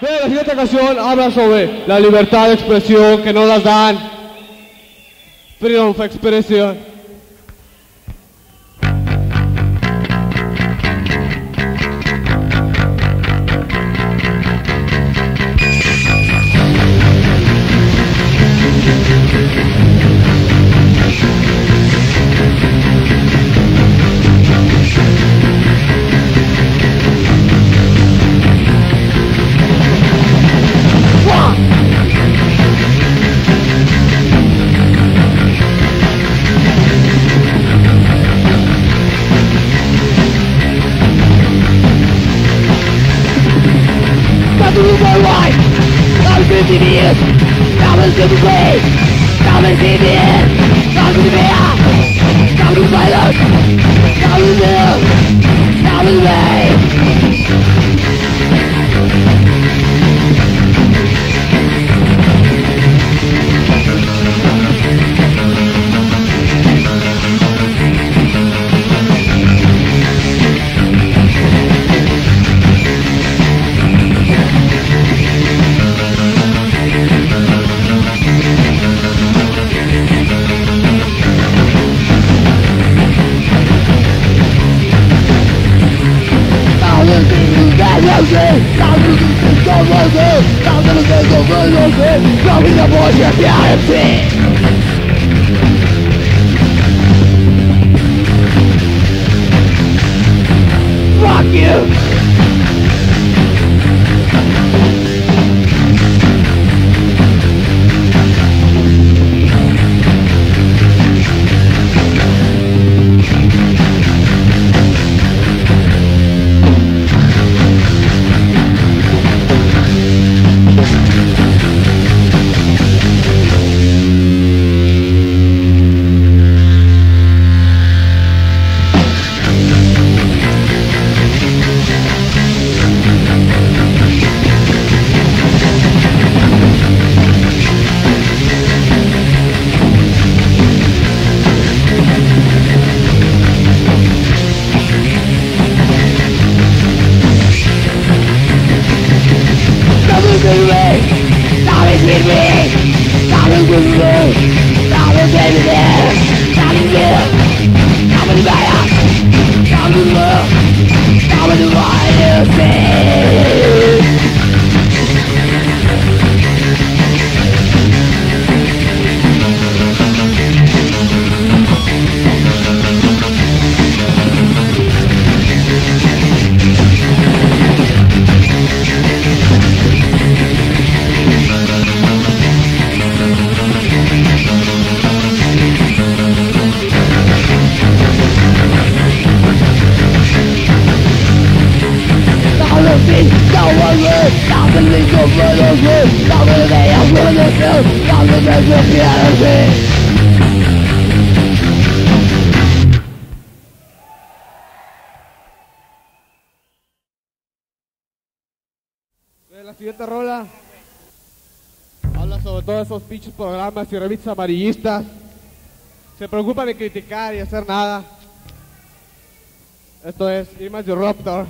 La siguiente canción habla sobre la libertad de expresión que no las dan. Freedom of expression. years Come and give me way. Come and see me in. Come to me Come to silence Come to me Come to me siguiente rola habla sobre todos esos pinches programas y revistas amarillistas. Se preocupan de criticar y hacer nada. Esto es Image Disruptor.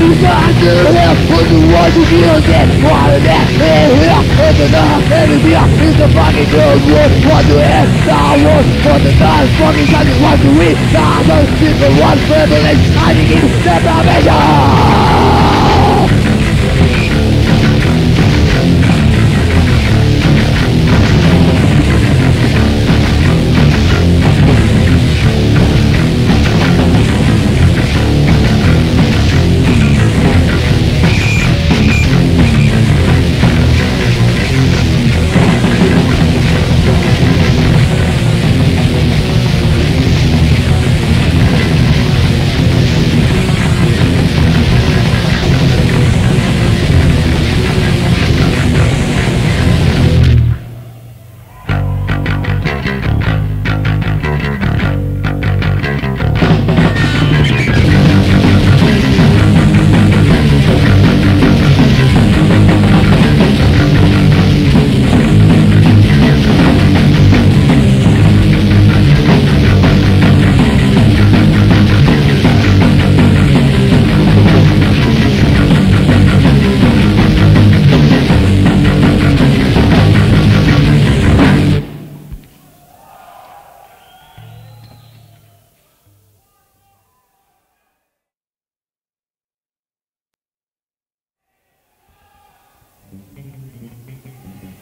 do not do this Put the words in you Get part of that Man, we are closing up Enemy up is the fucking good What want to end Star Wars For the time Fucking something want to win Star Wars is the one Revelation Hiding in separation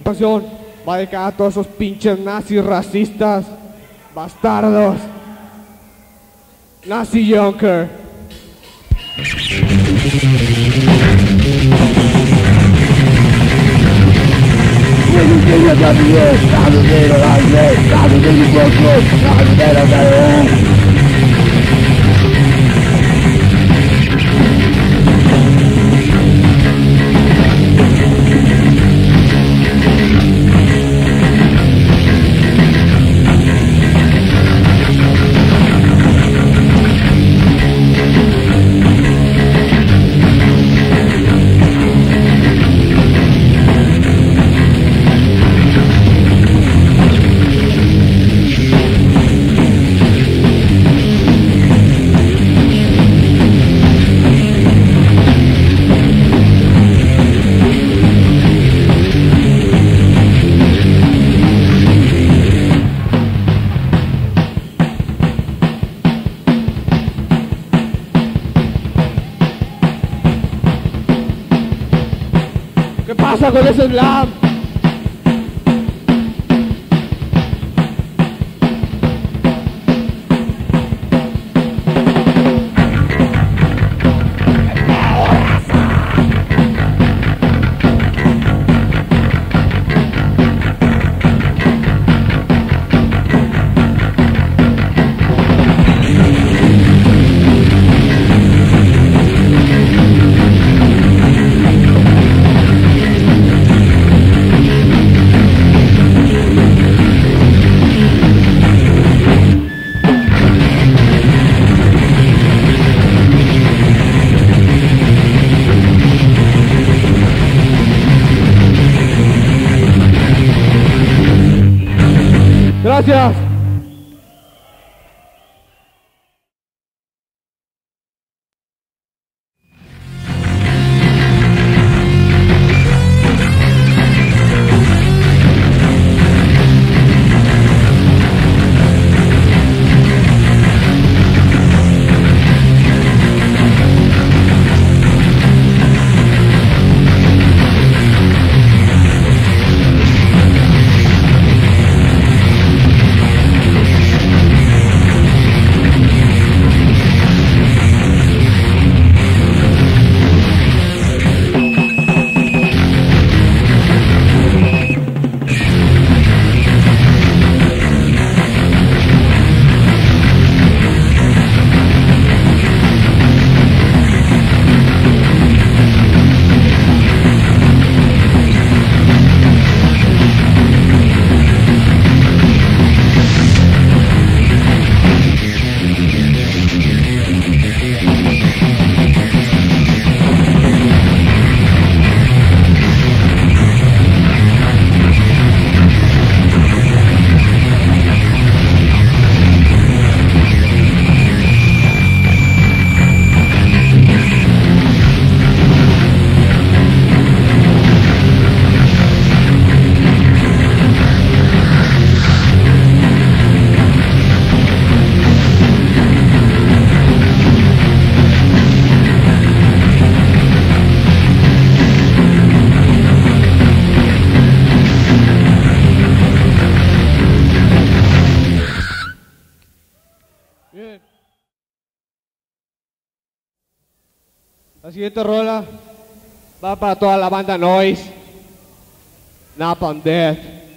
canción va dedicada a todos esos pinches nazis racistas, bastardos. Nazi Junker. Gracias. Bien. La siguiente rola va para toda la banda Noise. Nap on Death.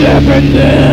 different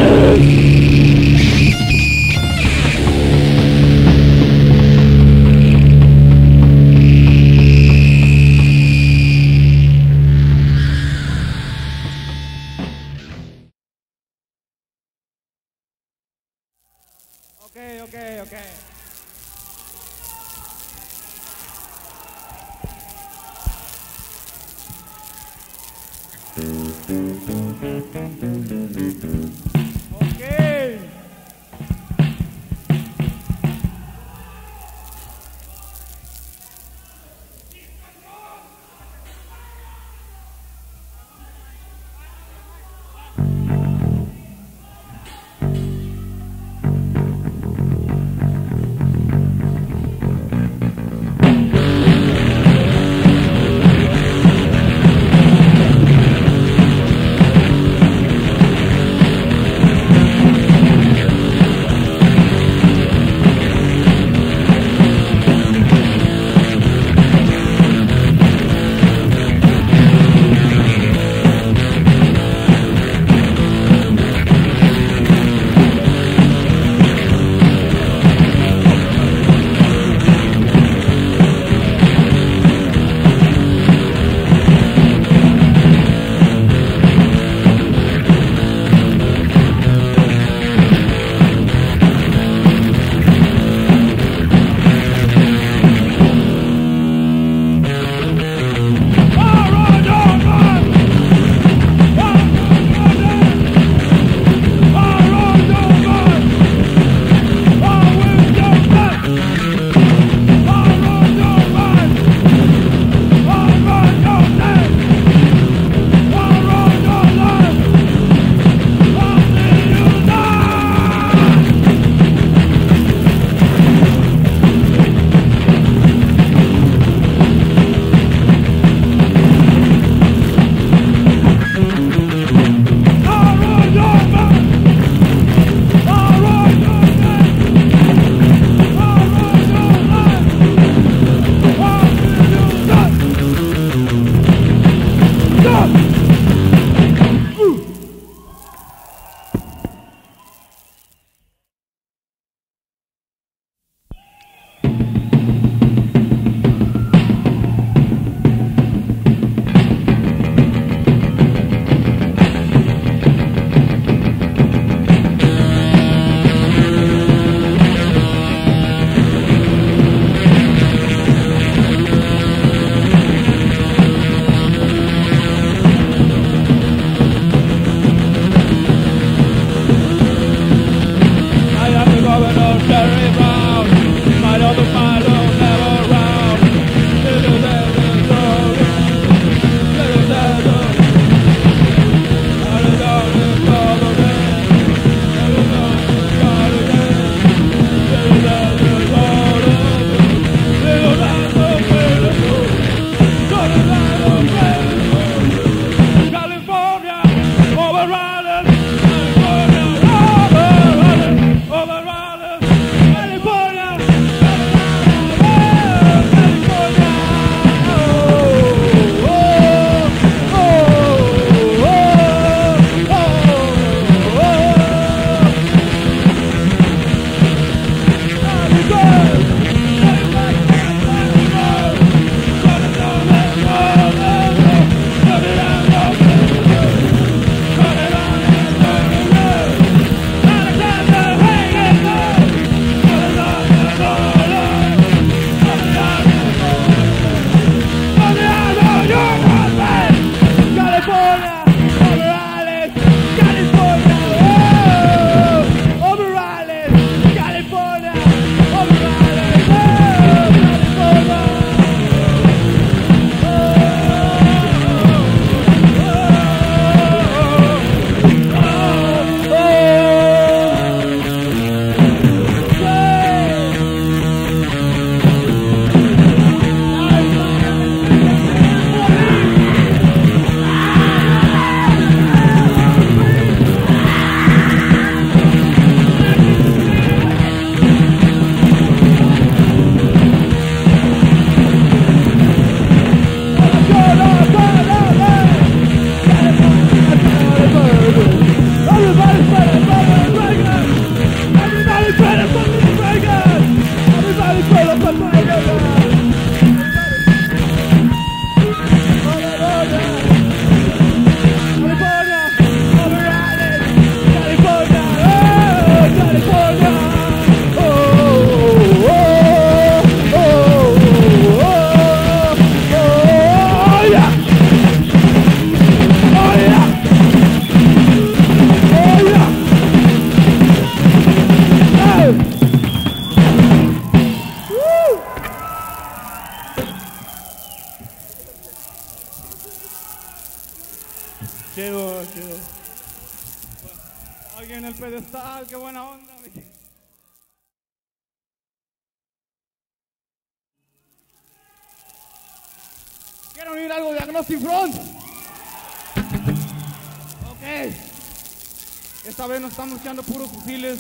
estamos echando puros fusiles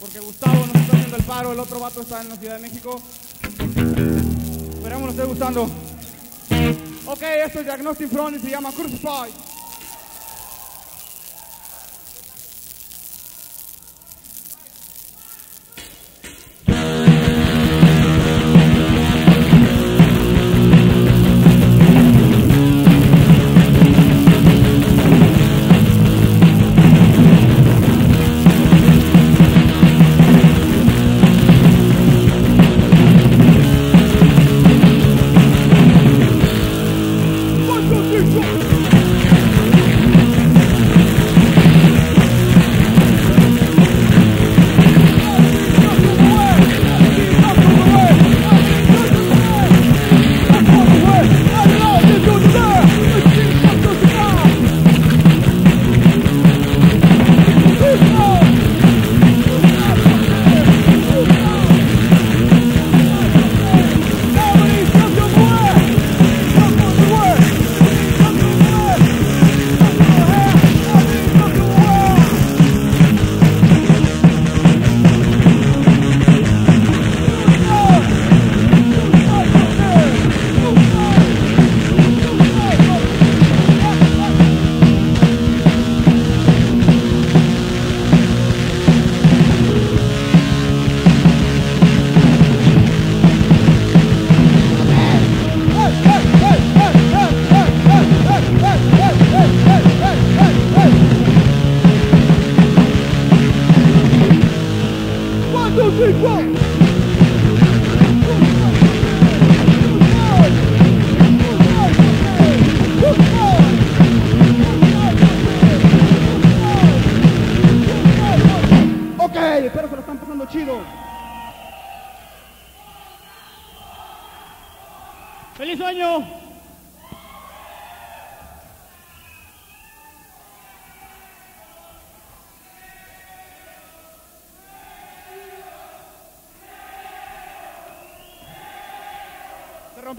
porque Gustavo nos está haciendo el paro, el otro vato está en la Ciudad de México. Esperemos nos esté gustando. Ok, esto es Diagnostic Front y se llama Crucify.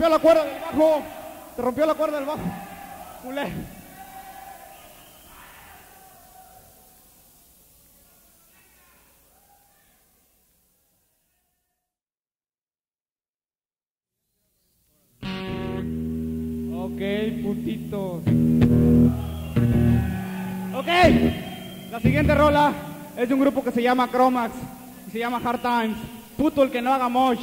La cuerda del bajo. Se rompió la cuerda del bajo. Culé. Ok, putitos. Ok, la siguiente rola es de un grupo que se llama Chromax y se llama Hard Times. Puto el que no haga mosh.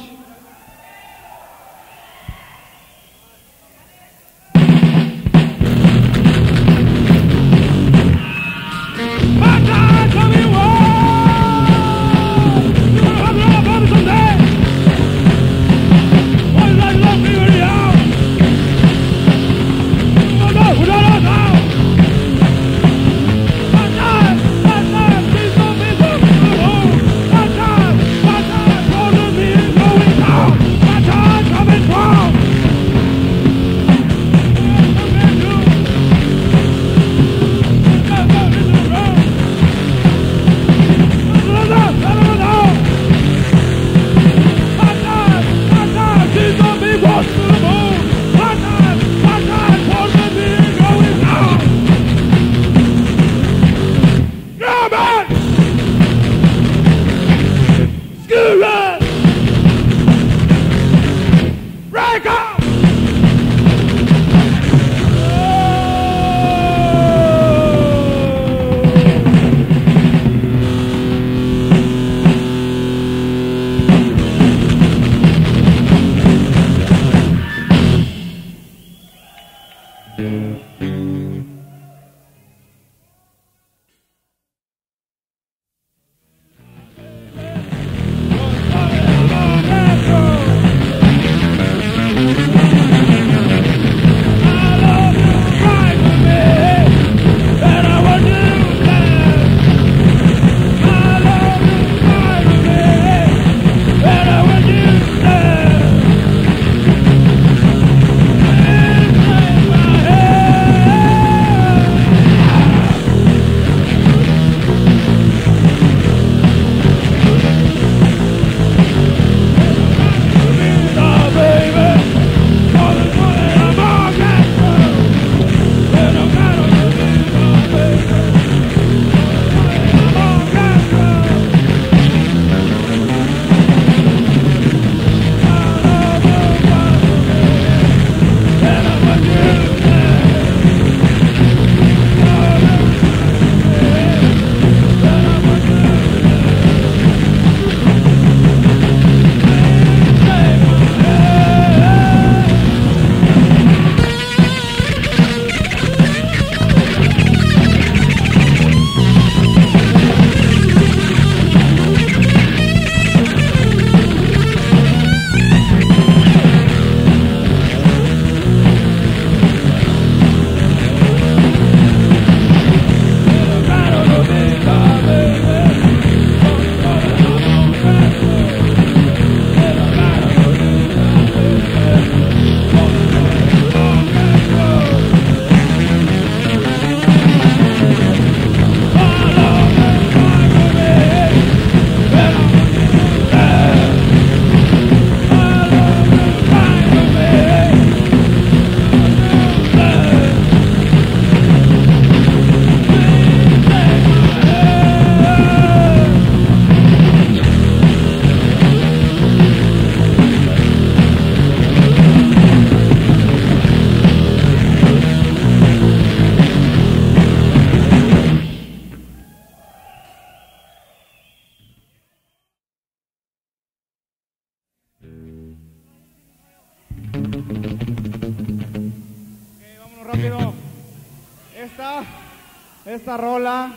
Esta rola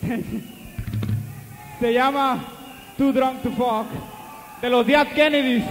se llama Too Drunk to Fuck de los Dead Kennedys.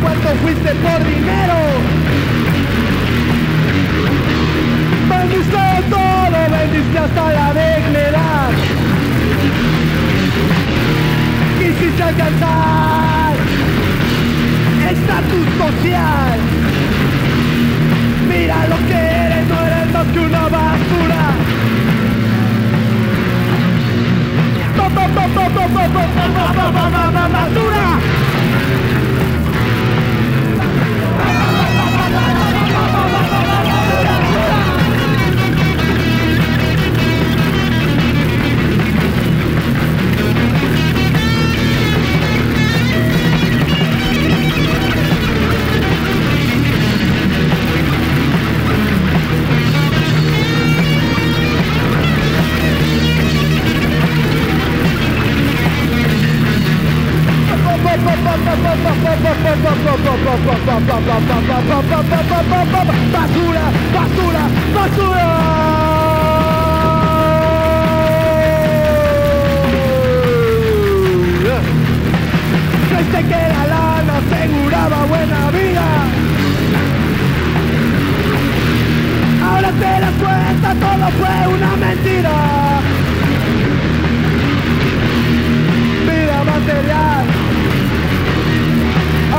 Cuánto fuiste por dinero. Vendiste todo, vendiste hasta la dignidad Quisiste alcanzar estatus social. Mira lo que eres, no eres más que una basura. Ba- Basura, basura, basura. Que la lana aseguraba buena vida. Ahora cuenta, todo fue una mentira. Vida material.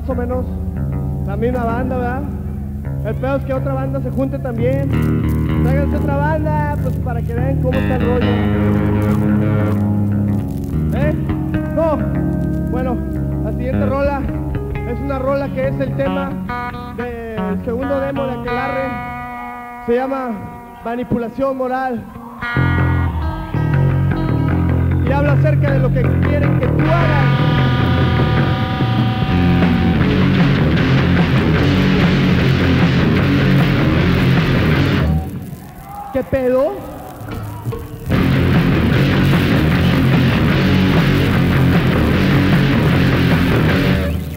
más o menos la misma banda, ¿verdad? El peor es que otra banda se junte también. Tráiganse otra banda, pues para que vean cómo está el rollo. ¿Eh? No. Bueno, la siguiente rola es una rola que es el tema del segundo demo de Aquelarre. Se llama Manipulación Moral. Y habla acerca de lo que quieren que tú hagas. ¿Qué pedo?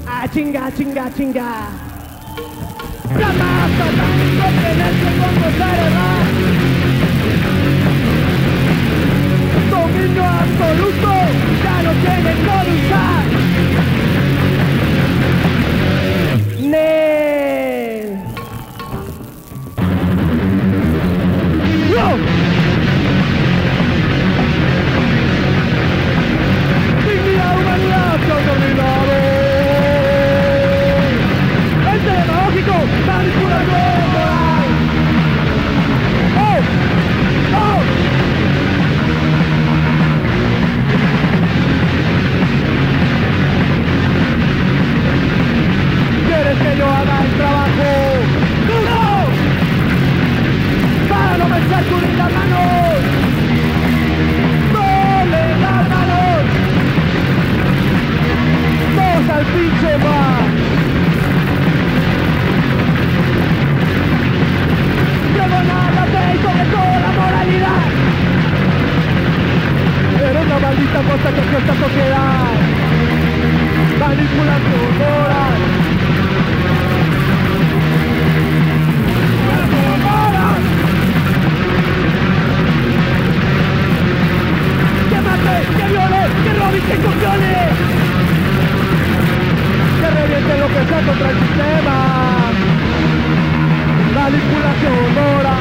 Ah, chinga, chinga, chinga. Llama satánico que en el segundo cerebral. Dominio absoluto, ya no tiene cómo usar. Costello haga el trabajo. ¡Gol! ¡Para no me sacudir las manos! ¡Dole las manos! ¡Dos al pinche va! Perdonándote y sobre todo la moralidad. Era una maldita cosa que esta sociedad manipula tu moral. ¡Que violen! ¡Que roben! ¡Que controlen! ¡Que revienten lo que sea contra el sistema! Manipulación sonora.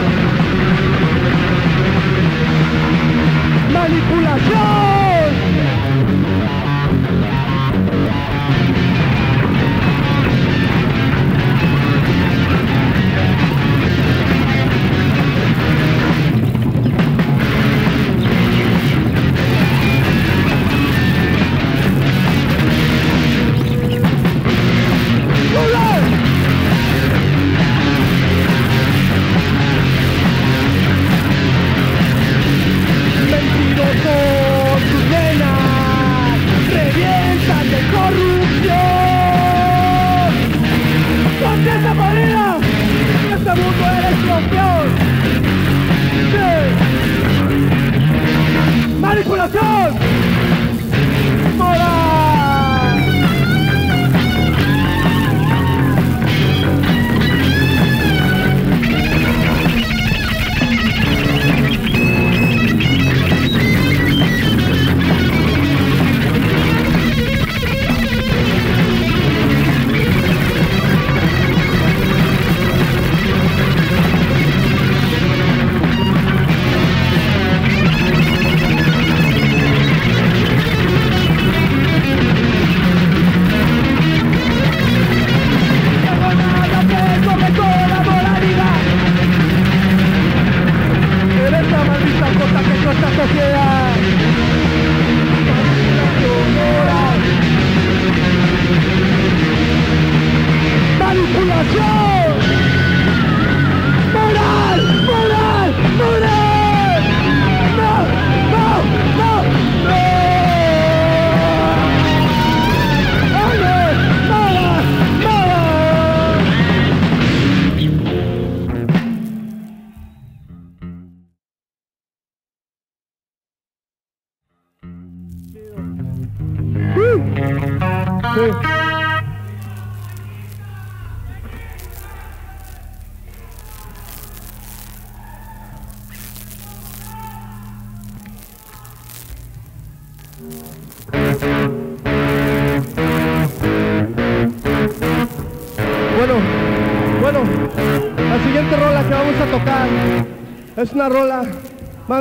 ¡Manipulación!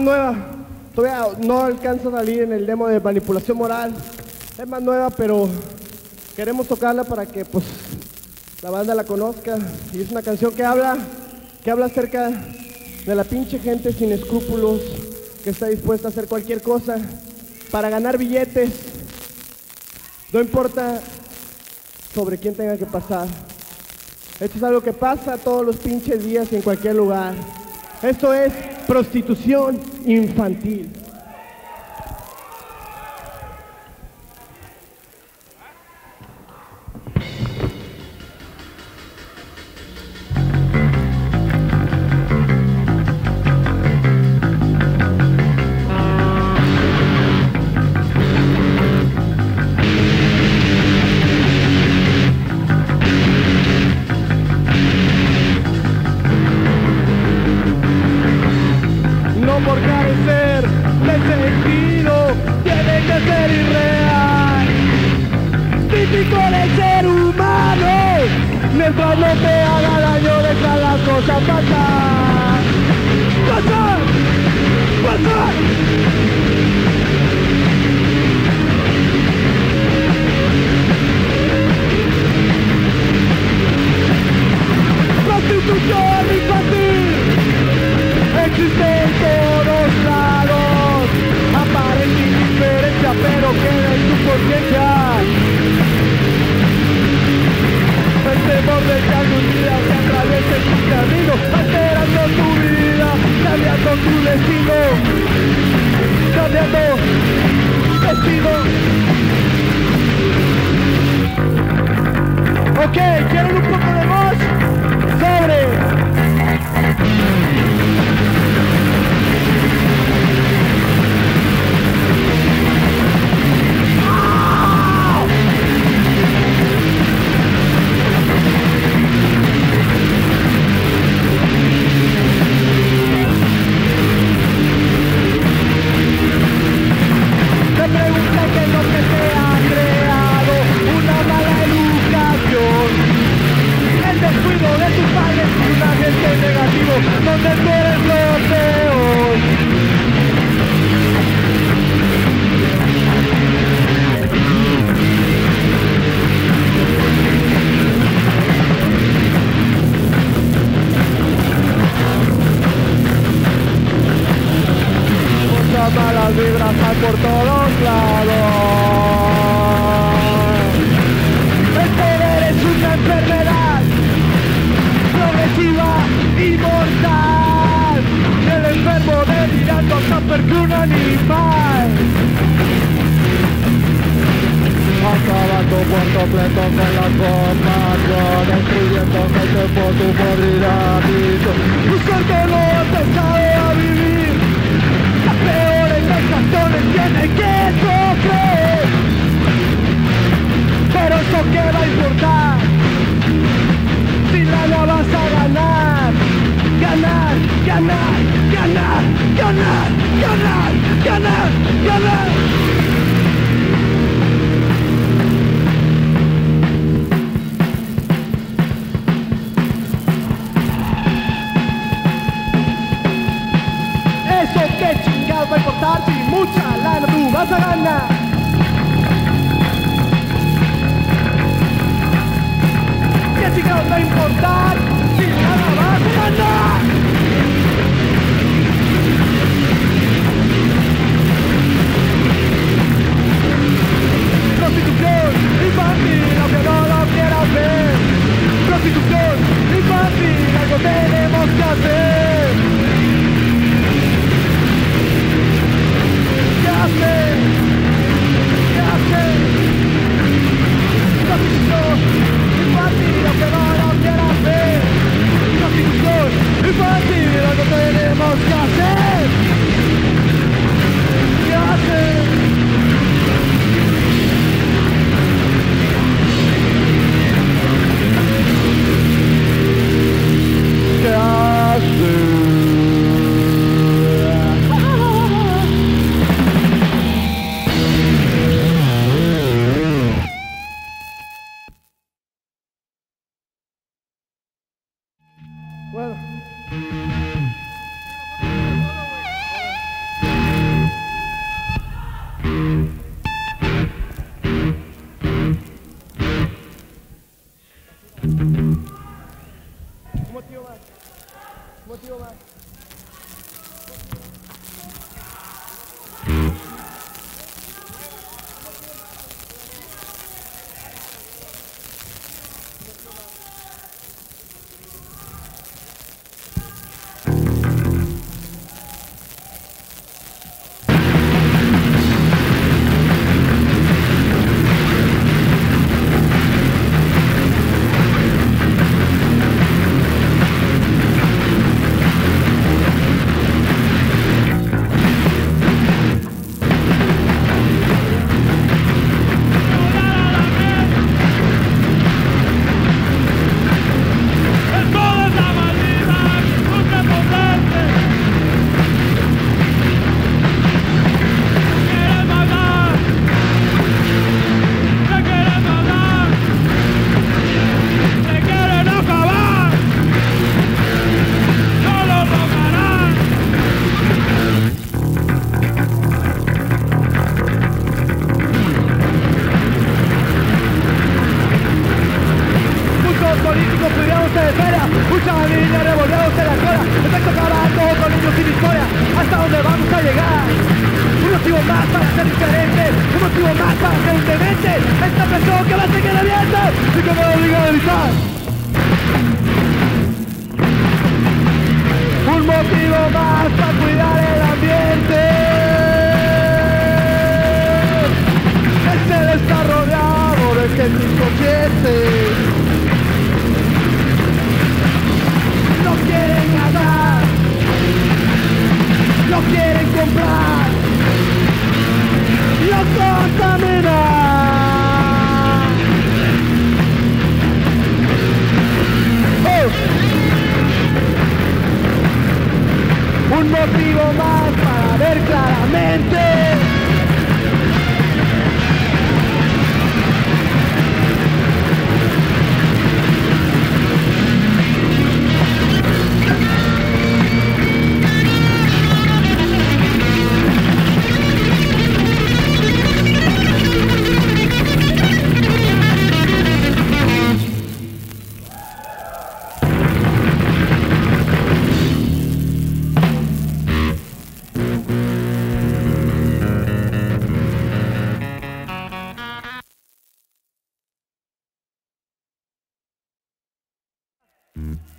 Nueva. Todavía no alcanza a salir en el demo de manipulación moral. Es más nueva, pero queremos tocarla para que pues la banda la conozca. Y es una canción que habla, que habla acerca de la pinche gente sin escrúpulos que está dispuesta a hacer cualquier cosa para ganar billetes. No importa sobre quién tenga que pasar. Esto es algo que pasa todos los pinches días en cualquier lugar. Esto es prostitución infantil. Negativo donde tú eres lo peor. Muchas malas vibras van por todos lados. Por completo con las formas, destruyendo el tiempo tu podrida visión. Tu suerte no ha empezado a vivir las peores millones tienen que sufrir. Pero eso qué va a importar si la no vas a ganar. Ganar, ganar, ganar, ganar, ganar, ganar, ganar. Qué chingados va a importar si mucha lana tú vas a ganar. ¿Qué chingados va a importar si nada vas a ganar? Prostitución infantil, aunque no lo quieras ver. Prostitución infantil, algo tenemos que hacer.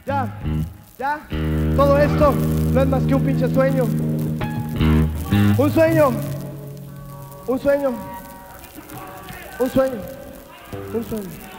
Ya, ya, todo esto no es más que un pinche sueño. Un sueño, un sueño, un sueño, un sueño.